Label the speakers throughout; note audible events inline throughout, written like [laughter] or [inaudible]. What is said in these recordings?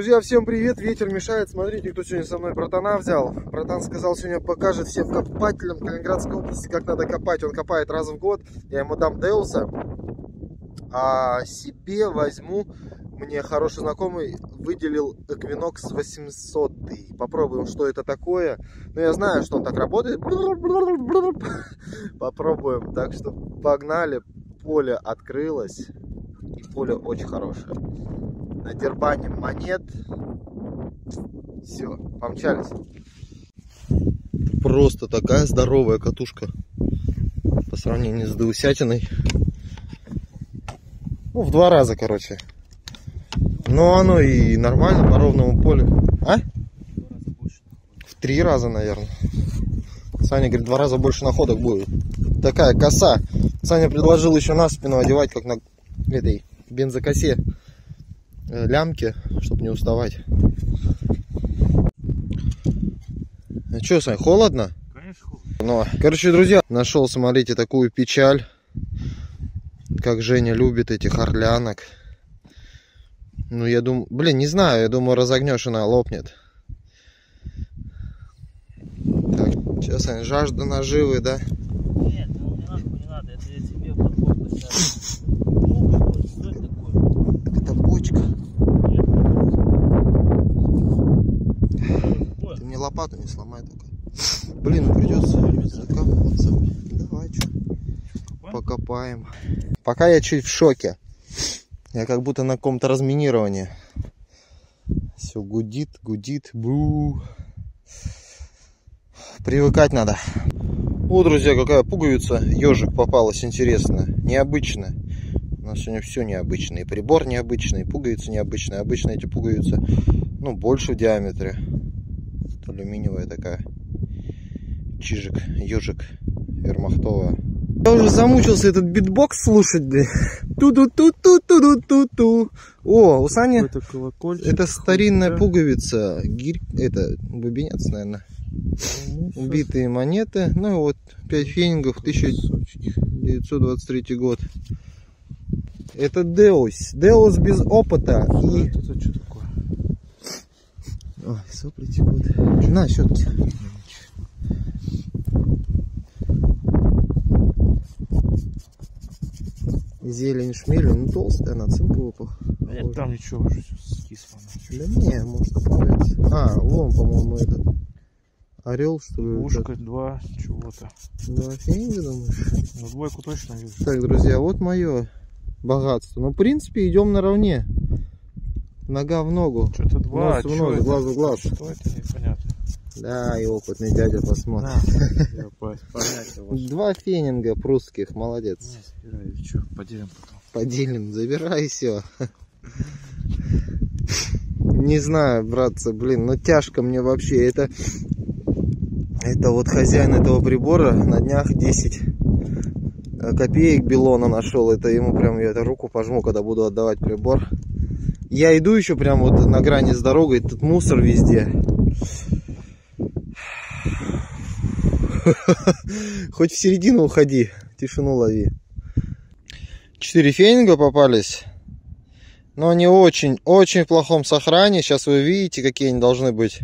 Speaker 1: Друзья, всем привет! Ветер мешает. Смотрите, кто сегодня со мной братана взял. Братан сказал, сегодня покажет всем копателям Калининградской области, как надо копать. Он копает раз в год. Я ему дам Деуса. А себе возьму, мне хороший знакомый выделил Equinox 800. Попробуем, что это такое. Но я знаю, что он так работает. Попробуем. Так что погнали. Поле открылось. И поле очень хорошее надербаним монет. Все, помчались. Просто такая здоровая катушка по сравнению с Деусятиной. Ну, в два раза, короче. Но оно и нормально по ровному полю. А? В три раза, наверное. Саня говорит, два раза больше находок будет. Такая коса. Саня предложил еще на спину одевать, как на этой бензокосе. Э, лямки, чтобы не уставать. А что, Сань, холодно?
Speaker 2: Конечно, холодно.
Speaker 1: Ну, короче, друзья, нашел, смотрите, такую печаль. Как Женя любит этих орлянок. Ну, я думаю, блин, не знаю, я думаю, разогнешь, она лопнет. Так, сейчас, Сань, жажда наживы, да?
Speaker 2: Нет, ну не надо, не надо, это я тебе подход
Speaker 1: Это бочка. лопату не сломай только. Блин, ну придется закапываться. Давай, что. Покопаем. Пока я чуть в шоке. Я как будто на каком-то разминировании. Все гудит, гудит. Бу. Привыкать надо. О, друзья, какая пуговица ежик попалась интересная. Необычная. У нас сегодня все необычное. И прибор необычный, и пуговицы необычные. Обычно эти пуговицы, ну, больше в диаметре алюминиевая такая. Чижик, ежик, вермахтовая. Я уже замучился этот битбокс слушать, блин. Ту-ду-ту-ту-ту-ту-ту. О, у Сани это, это старинная да? пуговица. Гирь, это бубенец, наверное. Убитые монеты. Ну вот, 5 фенингов, 1923 год. Это Деус. Деус без опыта. И... Это что такое? Ой, сопли текут. На, щетки. Зелень шмеля, ну толстая, на цинковую похожа.
Speaker 2: Нет, там ничего уже скисло.
Speaker 1: Да не, может поправиться. А, вон, по-моему, этот орел, что ли?
Speaker 2: Ушко, два чего-то.
Speaker 1: Два фенинга, думаешь?
Speaker 2: Ну, двойку точно вижу.
Speaker 1: Так, друзья, вот мое богатство. Ну, в принципе, идем наравне. Нога в ногу.
Speaker 2: Что-то два.
Speaker 1: Нос в нос, глаз в глаз.
Speaker 2: Что это, непонятно.
Speaker 1: Да, и опытный дядя посмотрит.
Speaker 2: Да, [laughs]
Speaker 1: Два фенинга прусских, молодец.
Speaker 2: Не, забирай, что, поделим потом.
Speaker 1: Поделим, забирай все. Не знаю, братцы, блин, ну тяжко мне вообще. Это, это вот хозяин этого прибора на днях 10 копеек Белона нашел. Это ему прям, я это руку пожму, когда буду отдавать прибор. Я иду еще прям вот на грани с дорогой, тут мусор везде. [laughs] Хоть в середину уходи, тишину лови. Четыре фенинга попались. Но они очень, очень в плохом сохране. Сейчас вы видите, какие они должны быть.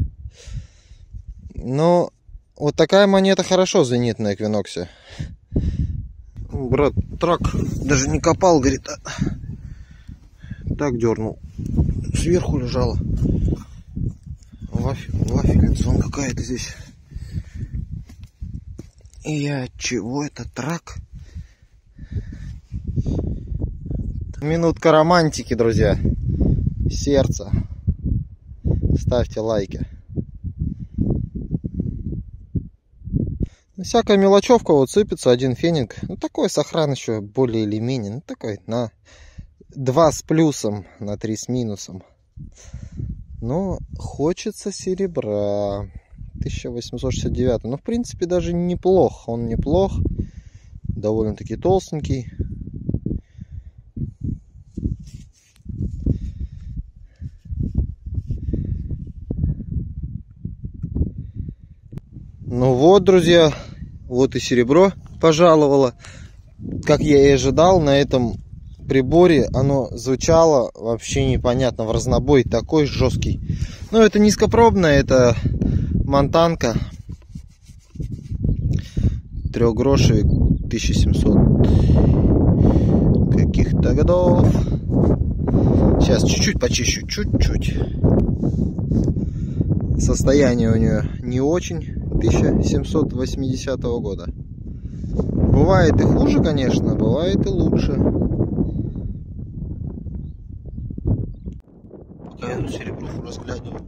Speaker 1: Но вот такая монета хорошо звенит на эквиноксе. Брат, трак даже не копал, говорит, а так дернул. Сверху лежала. Вафель, вафельница вон какая-то здесь. И я чего это трак? Минутка романтики, друзья. Сердце. Ставьте лайки. Всякая мелочевка вот сыпется, один феник. Ну такой сохран еще более или менее. Ну такой на 2 с плюсом на 3 с минусом. Но хочется серебра. 1869. Ну, в принципе, даже неплох. Он неплох. Довольно-таки толстенький. Ну вот, друзья, вот и серебро пожаловало. Как я и ожидал, на этом приборе оно звучало вообще непонятно. В разнобой такой жесткий. Но это низкопробная, это монтанка. Трехгрошевик 1700 каких-то годов. Сейчас чуть-чуть почищу, чуть-чуть. Состояние у нее не очень. 1780 года. Бывает и хуже, конечно, бывает и лучше. Пока я эту серебруху разглядываю.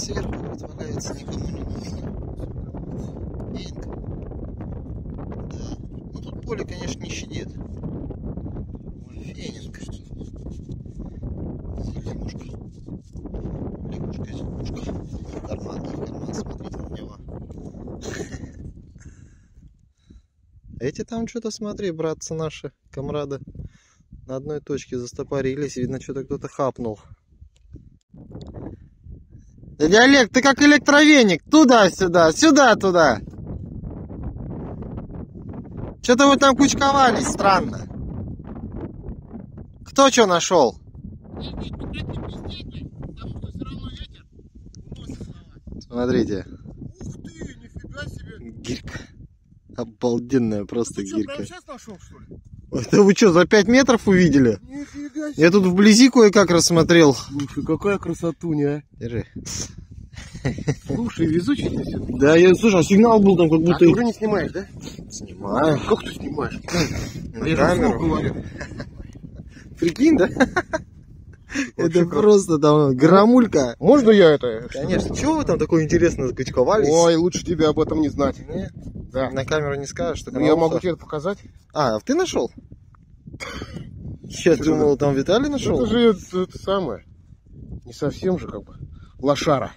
Speaker 1: Сверху говорит, валяется, никому не нужна. Денька. Да. Ну тут поле, конечно, не щадит. Фенинг. Лягушка. Лягушка, зимушка. Карман, карман, смотрите на него. [laughs] Эти там что-то, смотри, братцы наши, комрады, на одной точке застопорились. Видно, что-то кто-то хапнул. Дядя Олег, ты как электровеник. Туда-сюда, сюда-туда. Что-то вы там кучковались, странно. Кто что нашел? Смотрите.
Speaker 3: Ух ты, нифига себе.
Speaker 1: Гирька. Обалденная просто
Speaker 3: Ты что,
Speaker 1: гирька.
Speaker 3: прямо сейчас нашел, что ли?
Speaker 1: Это вы что, за 5 метров увидели?
Speaker 3: Нифига себе.
Speaker 1: Я тут вблизи кое-как рассмотрел.
Speaker 3: Слушай, какая красотуня,
Speaker 1: Держи.
Speaker 3: а. Слушай, везучий ты всё.
Speaker 1: Да, я, слушай, а сигнал был там как
Speaker 3: А
Speaker 1: будто...
Speaker 3: ты уже не снимаешь, да?
Speaker 1: Снимаю.
Speaker 3: Как ты снимаешь?
Speaker 1: На
Speaker 3: Я
Speaker 1: камеру.
Speaker 3: говорю.
Speaker 1: Прикинь, да? Это просто там громулька.
Speaker 3: Можно я это?
Speaker 1: Конечно. Чего вы там такое интересное закучковались?
Speaker 3: Ой, лучше тебе об этом не знать. Да.
Speaker 1: на камеру не скажешь, только
Speaker 3: Ну, я могу тебе это показать.
Speaker 1: А, ты нашел? Я думал, там Виталий нашел.
Speaker 3: Это же это, это самое. Не совсем же как бы. Лошара.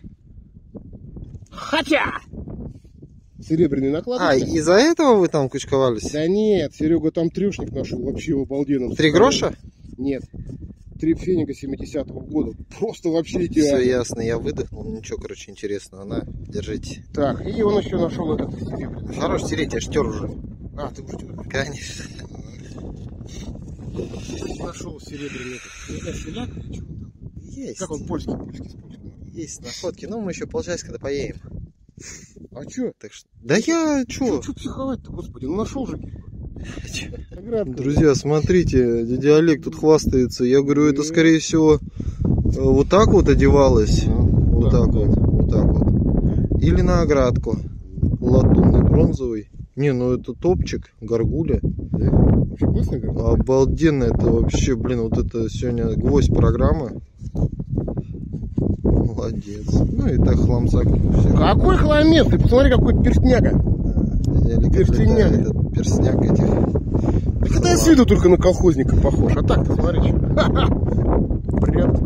Speaker 3: Хотя! Серебряный наклад.
Speaker 1: А, из-за этого вы там кучковались?
Speaker 3: Да нет, Серега там трюшник нашел вообще в обалденном.
Speaker 1: Три гроша?
Speaker 3: Нет. Три феника 70-го года. Просто вообще
Speaker 1: Все
Speaker 3: идеально.
Speaker 1: ясно, я выдохнул. Ничего, короче, интересного. На, держите.
Speaker 3: Так, и он еще нашел этот серебряный.
Speaker 1: Хорош тереть, я ж тер уже.
Speaker 3: А, ты уже туда.
Speaker 1: Конечно.
Speaker 3: Нашел серебряный этот. Или чего там.
Speaker 1: Есть.
Speaker 3: Как он польский, польский, польский.
Speaker 1: Есть находки. Ну, мы еще полчасика поедем.
Speaker 3: А чё?
Speaker 1: Так что... Да я чё?
Speaker 3: Чё, чё психовать-то, господи? Ну нашел же. [laughs]
Speaker 1: Друзья, смотрите, дядя Олег тут хвастается. Я говорю, это скорее всего э, вот так вот одевалось. Вот так вот. Вот так вот. Или на оградку. Латунный, бронзовый. Не, ну это топчик, горгуля.
Speaker 3: Вообще игра?
Speaker 1: Обалденно это вообще, блин, вот это сегодня гвоздь программы. Молодец. Ну и так хламсак. Все.
Speaker 3: Какой хламец? Ты посмотри, какой перстняга. Перстеняк.
Speaker 1: оплетает этот перстняк этих.
Speaker 3: Когда я с виду только на колхозника похож. А так-то смотри. чё. [laughs] Бред.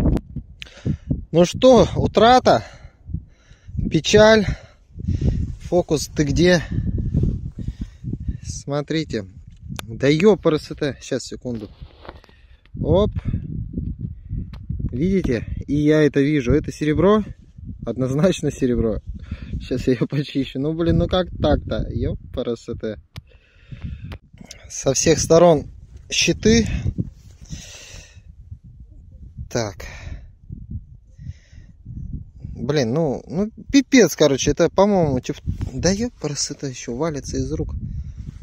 Speaker 1: Ну что, утрата, печаль, фокус, ты где? Смотрите, да ёпарас это, сейчас, секунду. Оп, видите? И я это вижу, это серебро, однозначно серебро. Сейчас я ее почищу. Ну, блин, ну как так-то? Ёпарас это. Со всех сторон щиты. Так. Блин, ну, ну пипец, короче, это, по-моему, теф... да ёпарас, это еще валится из рук.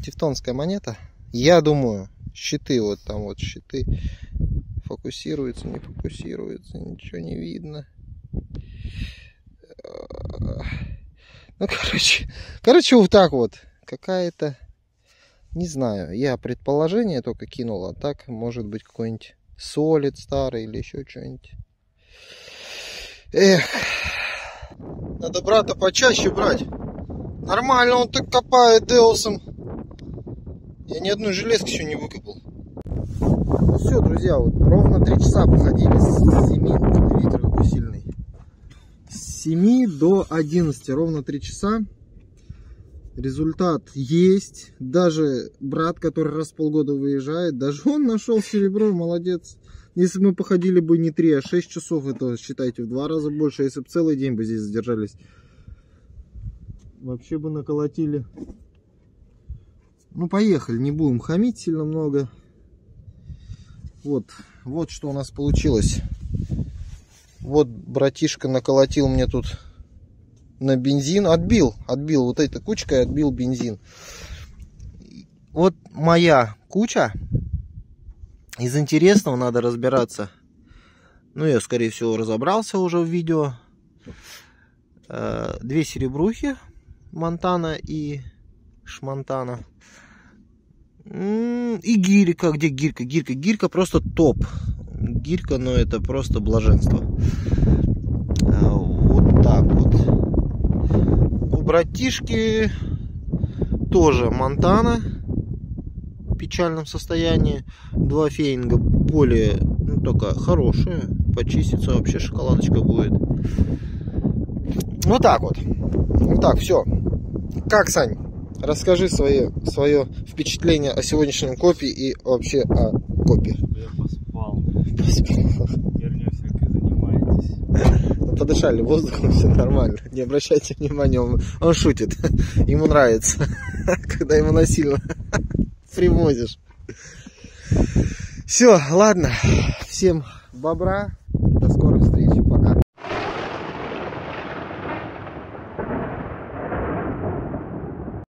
Speaker 1: Тевтонская монета. Я думаю, щиты, вот там вот щиты. Фокусируется, не фокусируется, ничего не видно. Ну, короче, короче, вот так вот. Какая-то, не знаю, я предположение только кинул, а так, может быть, какой-нибудь солид старый или еще что-нибудь. Эх, надо брата почаще брать. Нормально он так копает Деусом. Я ни одной железки еще не выкопал. Ну все, друзья, вот ровно три часа походили с 7, ветер какой сильный. С 7 до 11, ровно три часа. Результат есть. Даже брат, который раз в полгода выезжает, даже он нашел серебро, молодец. Если бы мы походили бы не 3, а 6 часов, это считайте в два раза больше. Если бы целый день бы здесь задержались, вообще бы наколотили Ну, поехали, не будем хамить сильно много. Вот, вот что у нас получилось. Вот братишка наколотил мне тут на бензин. Отбил, отбил вот этой кучкой, отбил бензин. Вот моя куча. Из интересного надо разбираться. Ну, я, скорее всего, разобрался уже в видео. Э, две серебрухи. Монтана и Шмонтана. И гирька. Где гирька? Гирька. Гирька просто топ. Гирька, ну это просто блаженство. Э, вот так вот. У братишки тоже Монтана в печальном состоянии. Два фейнга более, ну только хорошие. Почистится вообще шоколадочка будет. Вот так вот. Вот так, все. Как, Сань? Расскажи свое, свое впечатление о сегодняшнем копе и вообще о копе.
Speaker 2: Я поспал.
Speaker 1: Поспал.
Speaker 2: Херню всякой занимаетесь. [laughs]
Speaker 1: Подышали воздухом, все нормально. Не обращайте внимания, он, он шутит. [laughs] Ему нравится, [laughs] когда ему насильно привозишь. Все, ладно. Всем бобра.